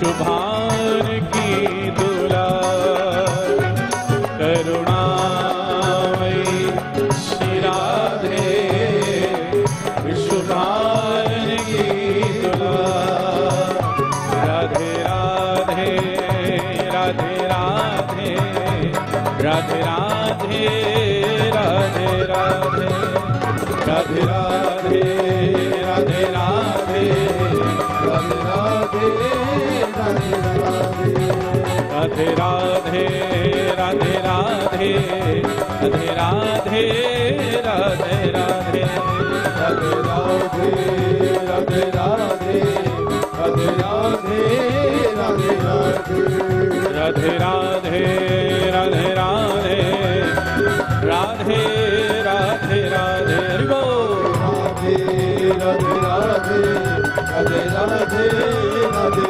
शुभा राधे राधे राधे राधे राधे राधे राधे राधे राधे राधे राधे राधे राधे राधे राधे राधे राधे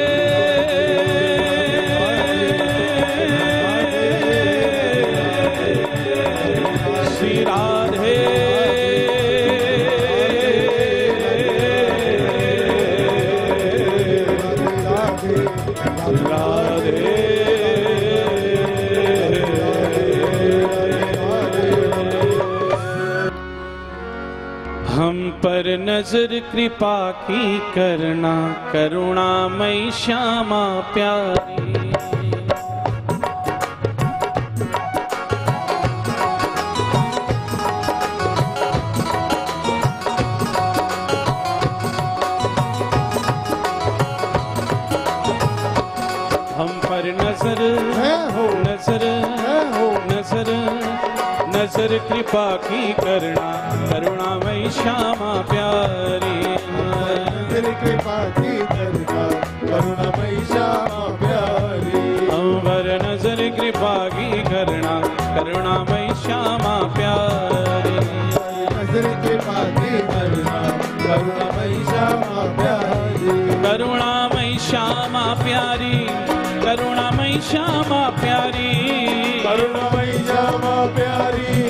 नज़र कृपा की करना मई श्यामा प्यारी। पर कृपा की करुणा करुणा मई श्यामा प्यारी। तेरी कृपा की करुणा करुणा मई श्यामा प्यारी। अंबर नज़र कृपा की करुणा करुणा मई श्यामा प्यारी। नज़र कृपा की करुणा करुणा मई श्यामा प्यारी। करुणा मई श्यामा प्यारी करुणा मई श्यामा प्यारी। करुणामयी जामा प्यारी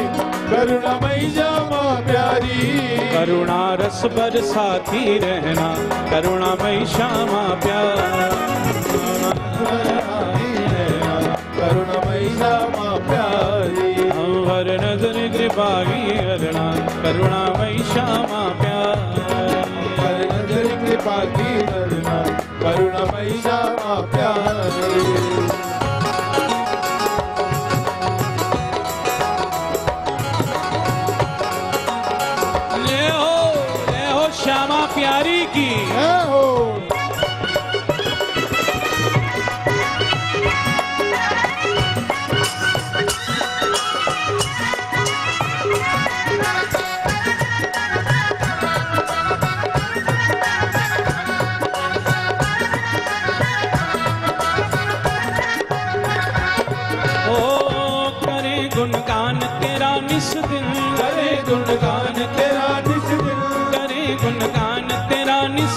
करुणामयी जामा प्यारी। करुणा रस साथी रहना करुणामयी श्यामा प्यारी। करुणामयी श्यामा प्यारी। हम हर नज़र कृपा करना करना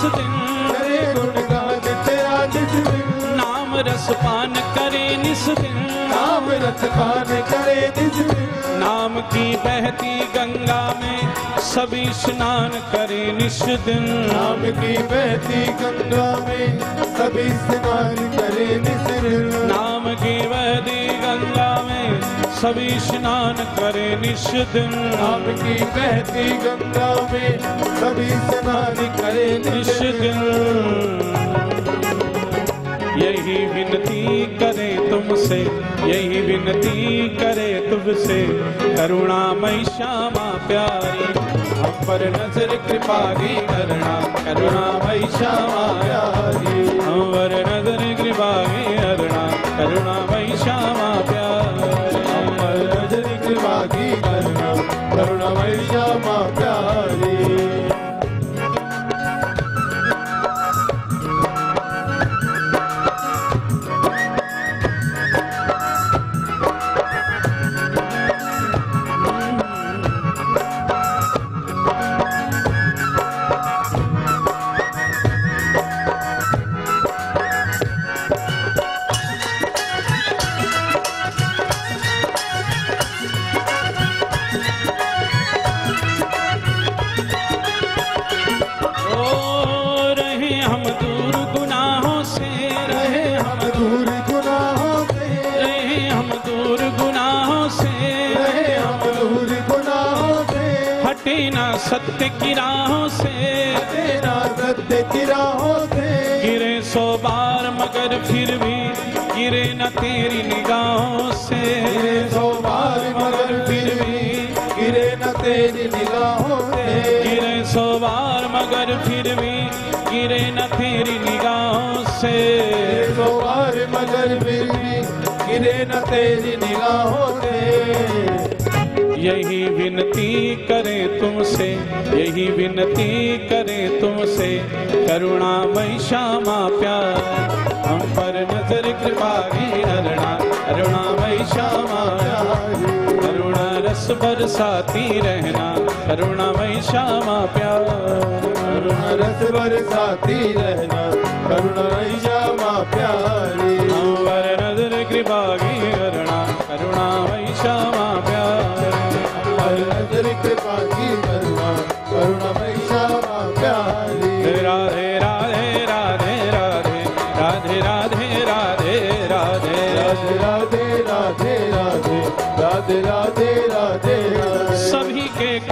दिन करे गुणगान तेरा निज दिन। नाम रस पान करे निस दिन। नाम रस पान करे निज दिन। नाम की बहती गंगा में सभी स्नान करे निस दिन। नाम की बहती गंगा में सभी स्नान करे निज दिन। नाम की बहती गंगा में सभी स्नान करे निस दिन। नाम की बहती गंगा में सभी स्नान करे निस दिन। यही विनती करे तुमसे यही विनती करे तुमसे। करुणा मई श्यामा प्यारी हम पर नज़र कृपा की करना करुणामय श्यामा प्यारी हम पर नज़र कृपा की करना करुणामय श्यामा mata. सौ बार मगर फिर भी गिरे न तेरी निगाहों से। सौ बार मगर फिर भी गिरे न तेरी निगाहों से। यही विनती करें तुमसे यही विनती करें तुमसे। करुणामय श्यामा प्यार हम पर नज़र कृपा की अरुणा अरुणामय श्यामा प्यार करुणा रस बरसाती रहना। करुणामय श्यामा प्यार करुणा रस बरसाती रहना करुणा श्यामा प्यारी पर नज़र कृपा की अरुणा करुणामय श्यामा प्यार हर नज़र कृपा की करुणा करुणा श्यामा प्यारी राधे राधे राधे राधे राधे राधे राधे राधे राधे राधे राधे राधे राधे राधे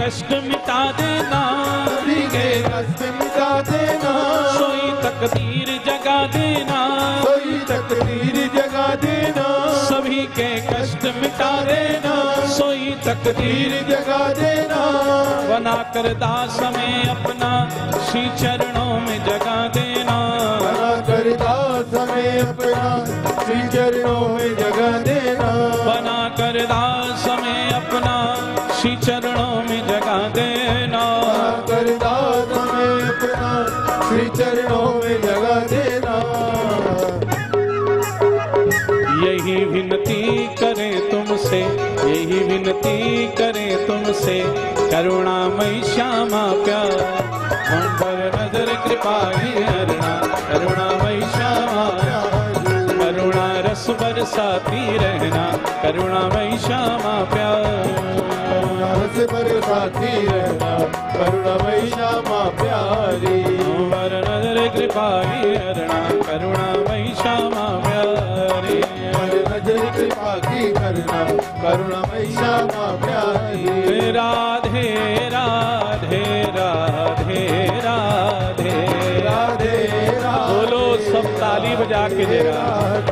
कष्ट मिटा देना। के कष्ट मिटा देना। सोई तकदीर जगा देना। कोई तकदीर जगा देना। सभी के कष्ट मिटा देना। सोई तकदीर जगा देना। बना कर दास में अपना। श्री चरणों में जगा देना। बना कर दास हमें अपना। श्री चरणों में जगा देना। बना कर दास में अपना। श्री चरणों बरसाती रहना करुणामय श्यामा प्यार। रस बरसाती रहना करुणा करुणामयी श्यामा प्यारी। हम पर नज़र कृपा ही हरना करुणामय श्यामा प्यारी। हर नज़र कृपा की करना करुणामयी श्यामा प्यारी। राधे राधे राधे राधे। राधे बोलो सब ताली बजा के दे राधे।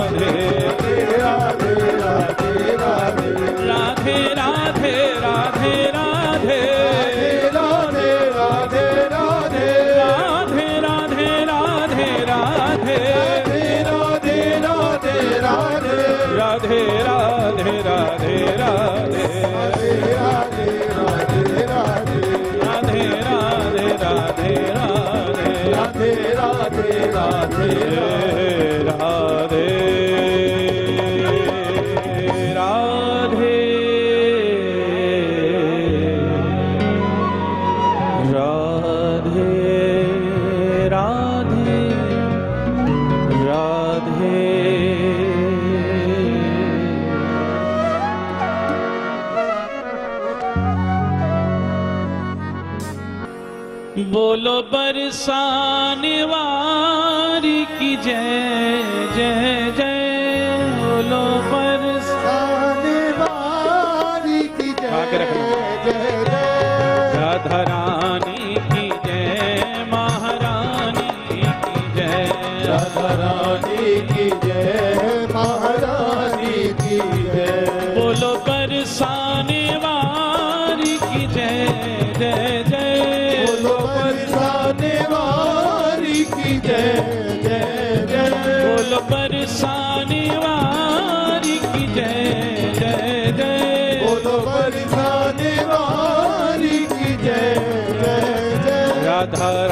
बोलो बरसान वाला जय जय राधा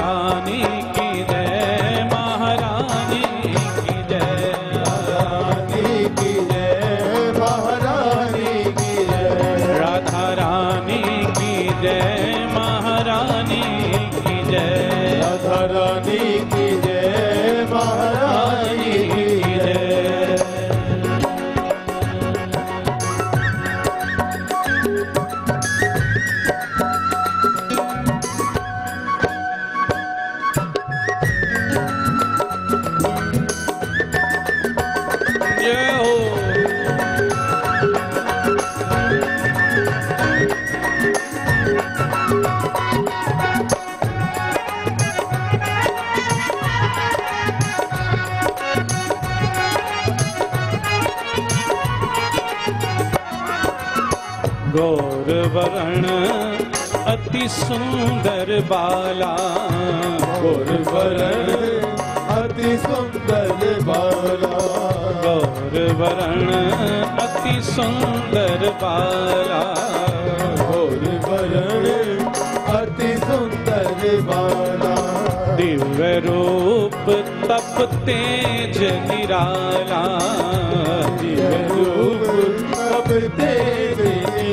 गौर वरण अति सुंदर बाला। गोर वरण अति सुंदर बाला। गौर वरण अति सुंदर बाला। गोर वरण अति सुंदर बाला। दिव्य रूप तप तेज निराला। दिव्य रूप सब तेज निराला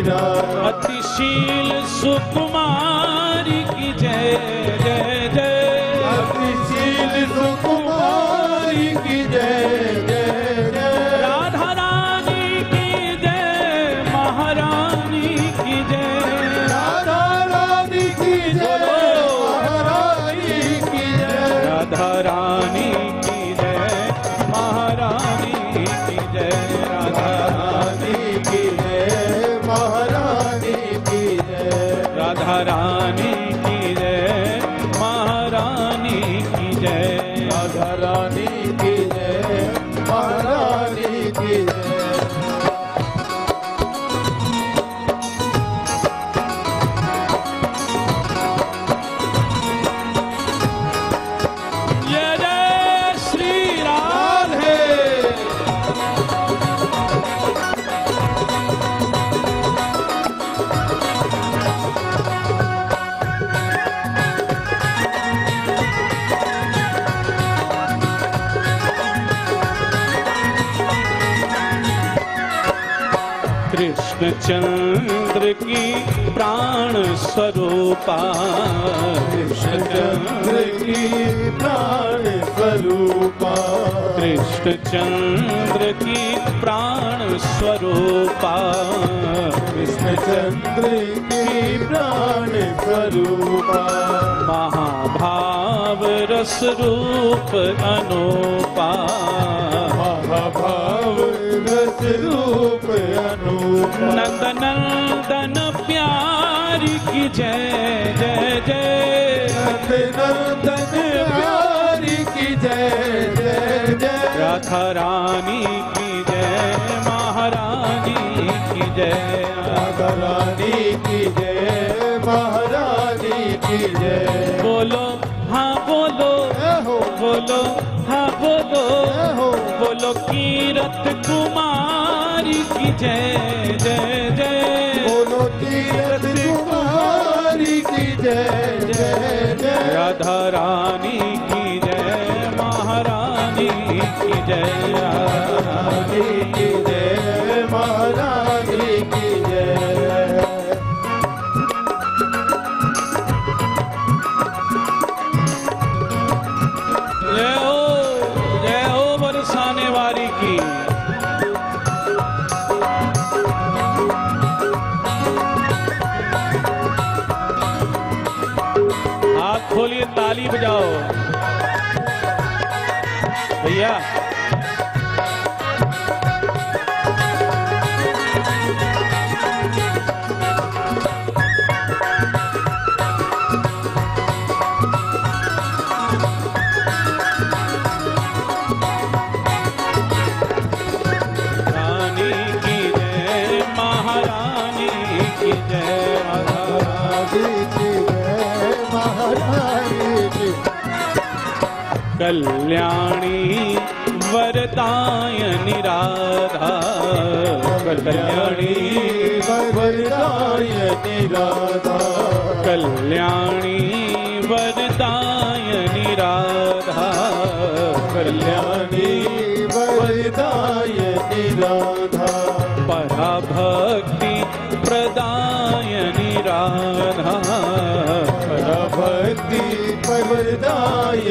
अतिशील सुकुमारी की जय जय जय। अतिशील सुकुमारी की जय। स्वरूपा कृष्ण चंद्र की प्राण स्वरूपा। कृष्ण चंद्र की प्राण स्वरूपा। कृष्ण चंद्र की प्राण स्वरूपा। महाभाव रस रूप अनूपा। महाभाव रस रूप अनुपा। नंद नंदन प्यारी की जय जय जय। नंदन प्यारी की जय जय जय। राधा रानी की जय महारानी की जय। राधा रानी की जय महारानी की जय। बोलो हाँ बोलो। हो। बोलो हाँ बोलो। हो। बोलो कीरत कुमारी की जय जय। जय जय जय राधा रानी की जय महारानी की जय। कल्याणी वरदाय निराधा। कल्याणी वरदाय निराधा। कल्याणी वरदाय निराधा। कल्याणी वरदाय निराधा। पराभक्ति प्रदाय निराधा। दी। परवरदाय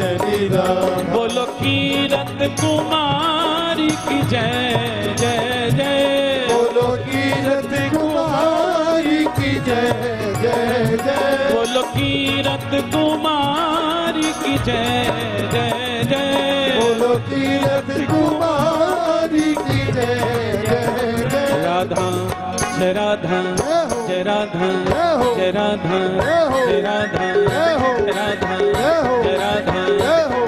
बोलो कीरत कुमारी की जय जय जय। बोलो कीरत कुमारी की जय जय जय। बोलो कीरत कुमारी की जय जय जय। बोलो कीरत कुमारी की जय जय जय। राधा जय राधा जय राधा जय राधा जय राधा जय राधा जय राधा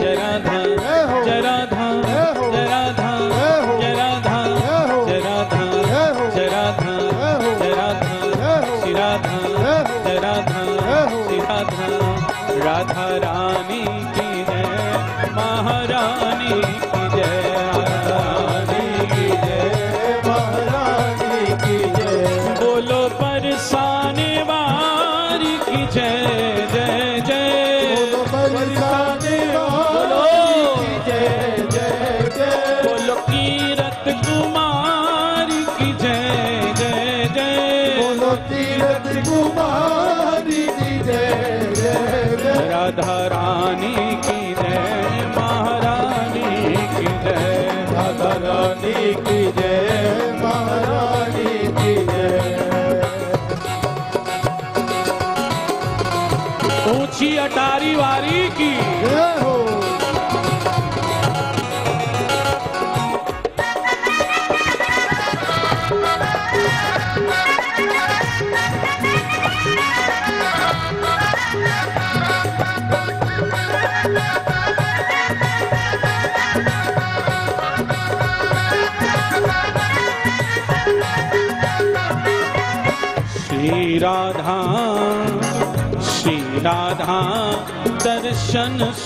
que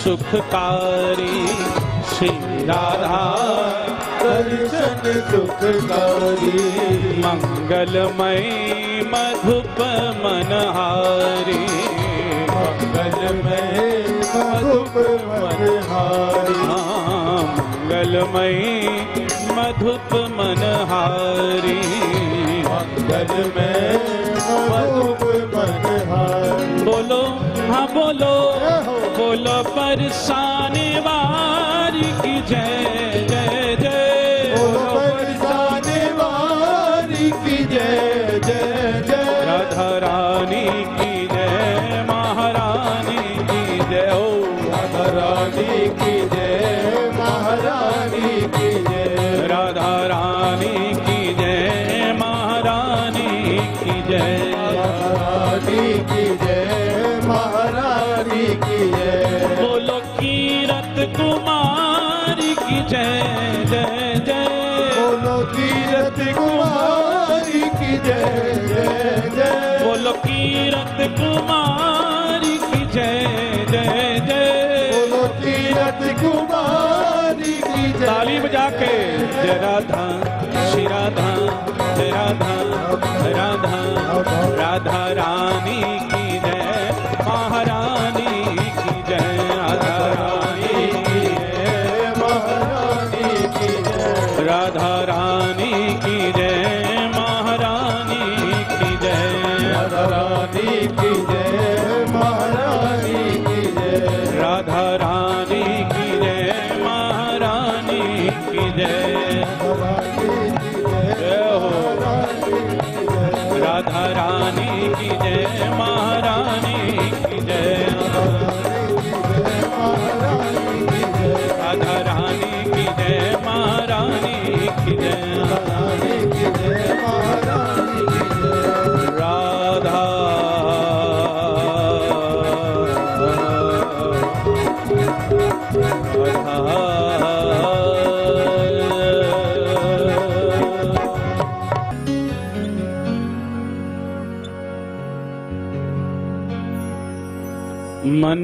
सुखकारी श्रीराधा दर्शन सुखकारी। मङ्गलमयी मधुप मनहारी मङ्गलमधुप मनहारी मङ्गलमयी मधुप मनहारी मङ्गलमय मधुप पर साने वार की जय। बोलो कीरत कुमार की जय जय जय। बोलो कीरत कुमार की ताली बजा के जय राधा श्री राधा।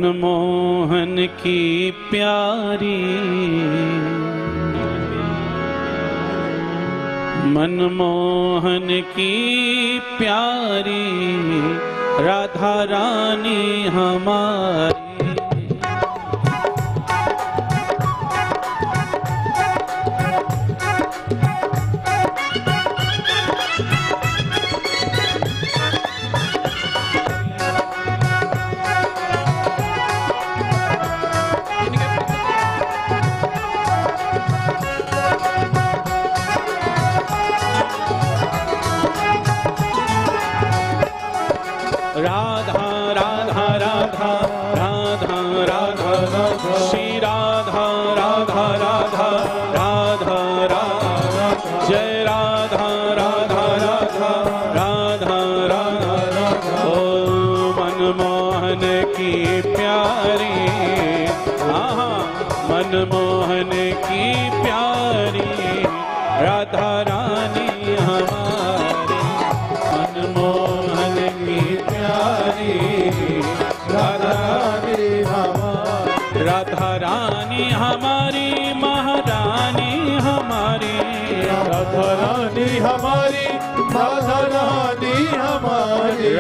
मनमोहन की प्यारी। मनमोहन की प्यारी। राधा रानी हमारी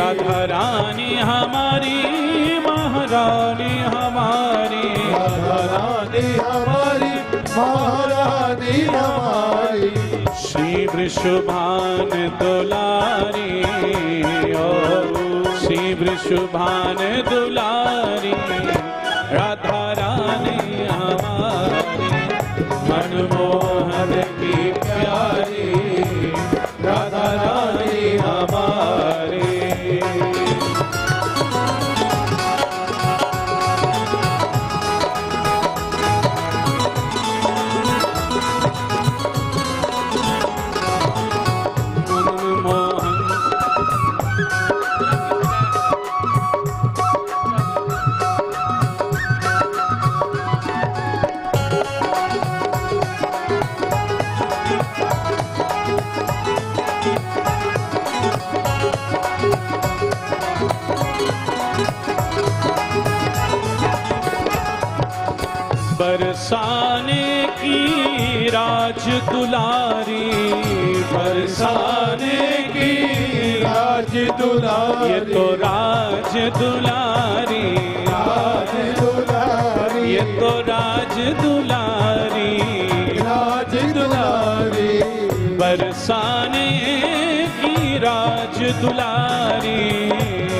राधा रानी हमारी महारानी हमारी। राधा रानी हमारी महारानी हमारी। श्री वृषभान दुलारी ओ श्री वृषभान दुलारी। बरसाने की राज दुलारी बरसाने की राज दुलारी। ये तो राज दुलारी राज दुलारी। ये तो राज दुलारी राज दुलारी। बरसाने की राज दुलारी।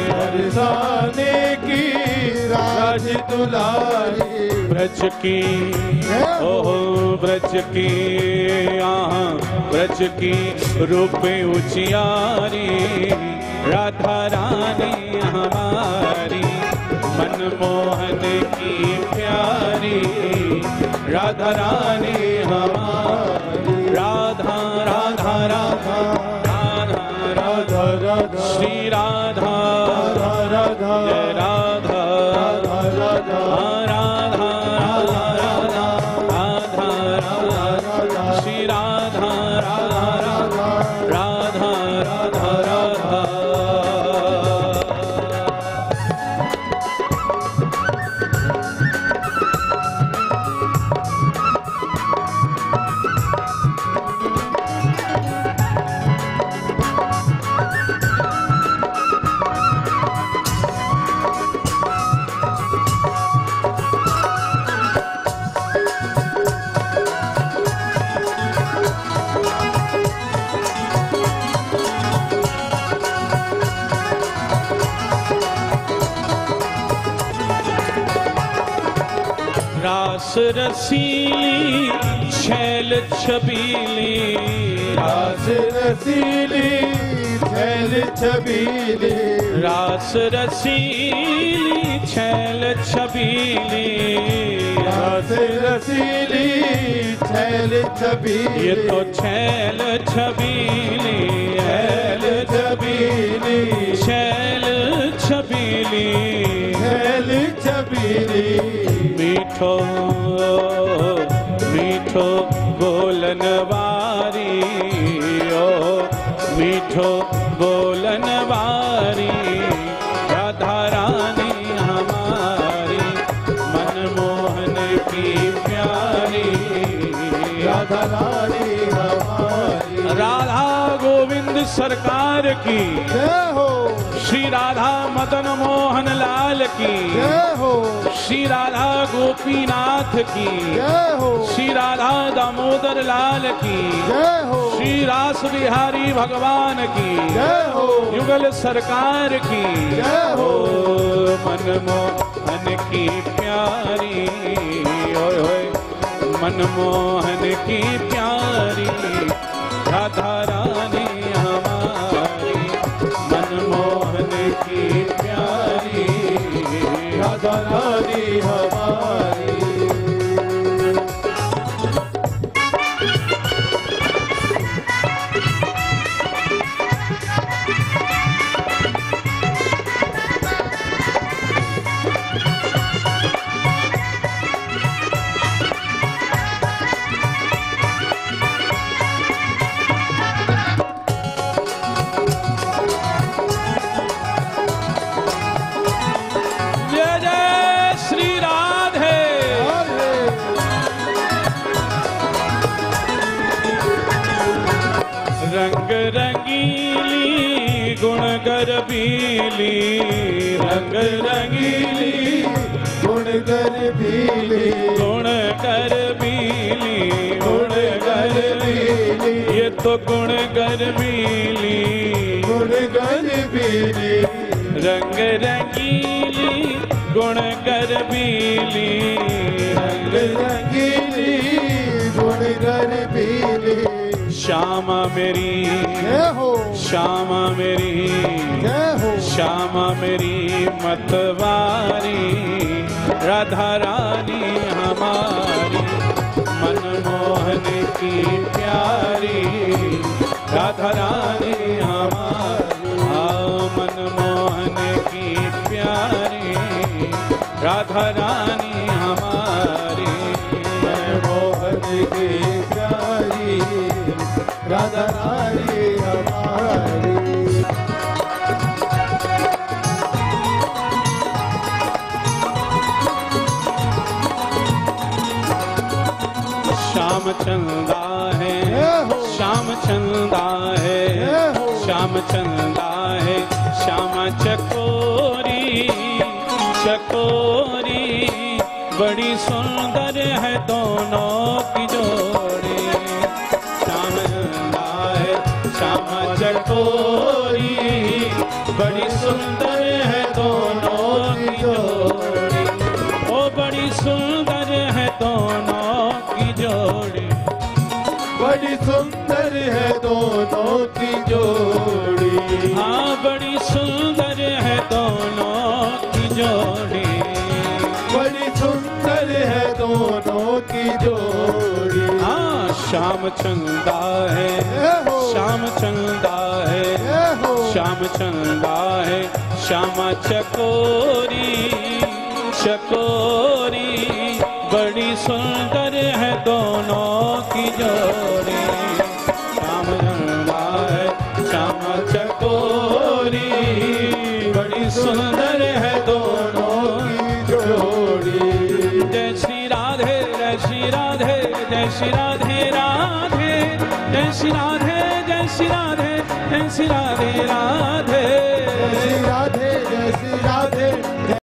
बरसाने की राज दुलारी। ब्रज की, ओह, ब्रज की, आहा, ब्रज की रूप उचियारी राधा रानी हमारी, मनमोहन की प्यारी, राधा रानी हमारी, राधा रसीली छैल छबीली। रास रसीली छैल छबीली। रास रसीली छैल छबीली। रास रसीली छैल छबीली। ये तो छैल छबीली छैल छबीली। छैल छबीली। छैल छबीली। मीठो मीठो बोलन वारी ओ मीठो बोलन वारी सरकार की। जय हो। श्री राधा मदन मोहन लाल की। जय हो। श्री राधा गोपीनाथ की। जय हो। श्री राधा दामोदर लाल की। जय हो। श्री रास बिहारी भगवान की। जय हो। युगल सरकार की। जय हो। मनमोहन की प्यारी। मनमोहन की प्यारी। राधा गुण गरबीली रंग रंगीली गुण कर भीली गुण कर गरबीली गुण गरबीली भीली ये तो गुण गरबीली गुण कर भीली रंग रंगीली गुण गरबीली रंग रंगीली गुण कर भीली श्यामा मेरी। हो। श्यामा मेरी। हो। श्यामा मेरी मतवारी। राधा रानी हमारी। मनमोहन की प्यारी। राधा रानी चंदा है। श्याम चंदा है। श्याम चंदा है। श्यामा चकोरी चकोरी। बड़ी सुंदर है दोनों की जोड़ी। श्याम चंदा है श्यामा चकोरी। बड़ी सुंदर है दोनों की जोड़ी। बड़ी सुंदर है दोनों की जोड़ी। हाँ बड़ी सुंदर है दोनों की जोड़ी। बड़ी सुंदर है दोनों की जोड़ी। हाँ श्याम चंदा है श्याम चंदा है। श्याम चंदा है श्यामा चकोरी चकोरी। बड़ी सुंदर है दोनों की जोड़ी। श्याम रंगा है, श्याम चकोरी। बड़ी सुंदर है दोनों की जोड़ी। जय श्री राधे, जय श्री राधे, जय श्री राधे राधे। जय श्री राधे, जय श्री राधे, जय श्री राधे राधे। जय श्री राधे, जय श्री राधे